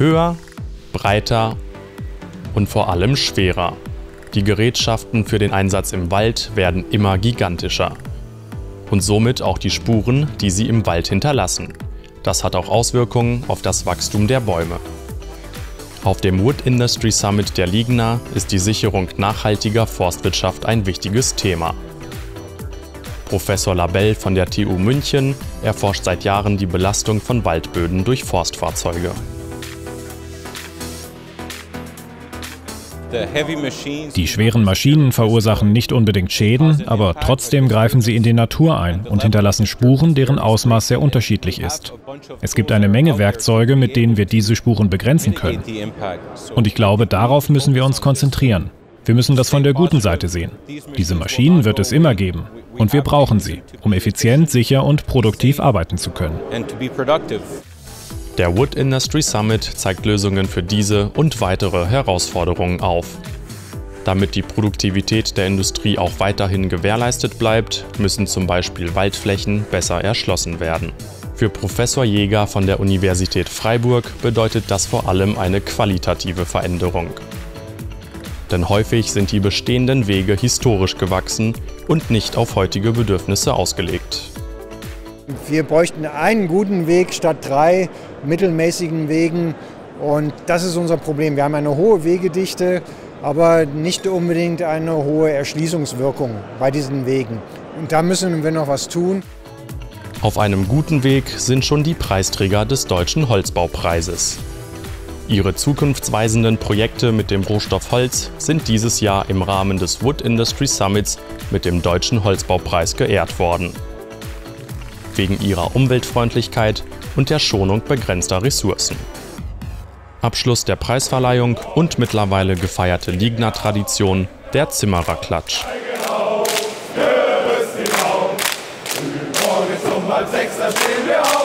Höher, breiter und vor allem schwerer. Die Gerätschaften für den Einsatz im Wald werden immer gigantischer. Und somit auch die Spuren, die sie im Wald hinterlassen. Das hat auch Auswirkungen auf das Wachstum der Bäume. Auf dem Wood Industry Summit der Ligna ist die Sicherung nachhaltiger Forstwirtschaft ein wichtiges Thema. Professor Labelle von der TU München erforscht seit Jahren die Belastung von Waldböden durch Forstfahrzeuge. Die schweren Maschinen verursachen nicht unbedingt Schäden, aber trotzdem greifen sie in die Natur ein und hinterlassen Spuren, deren Ausmaß sehr unterschiedlich ist. Es gibt eine Menge Werkzeuge, mit denen wir diese Spuren begrenzen können. Und ich glaube, darauf müssen wir uns konzentrieren. Wir müssen das von der guten Seite sehen. Diese Maschinen wird es immer geben. Und wir brauchen sie, um effizient, sicher und produktiv arbeiten zu können. Der Wood Industry Summit zeigt Lösungen für diese und weitere Herausforderungen auf. Damit die Produktivität der Industrie auch weiterhin gewährleistet bleibt, müssen zum Beispiel Waldflächen besser erschlossen werden. Für Professor Jäger von der Universität Freiburg bedeutet das vor allem eine qualitative Veränderung. Denn häufig sind die bestehenden Wege historisch gewachsen und nicht auf heutige Bedürfnisse ausgelegt. Wir bräuchten einen guten Weg statt drei mittelmäßigen Wegen. Und das ist unser Problem. Wir haben eine hohe Wegedichte, aber nicht unbedingt eine hohe Erschließungswirkung bei diesen Wegen. Und da müssen wir noch was tun. Auf einem guten Weg sind schon die Preisträger des Deutschen Holzbaupreises. Ihre zukunftsweisenden Projekte mit dem Rohstoff Holz sind dieses Jahr im Rahmen des Wood Industry Summits mit dem Deutschen Holzbaupreis geehrt worden wegen ihrer Umweltfreundlichkeit und der Schonung begrenzter Ressourcen. Abschluss der Preisverleihung und mittlerweile gefeierte Ligna-Tradition, der Zimmererklatsch. Stehen wir auf.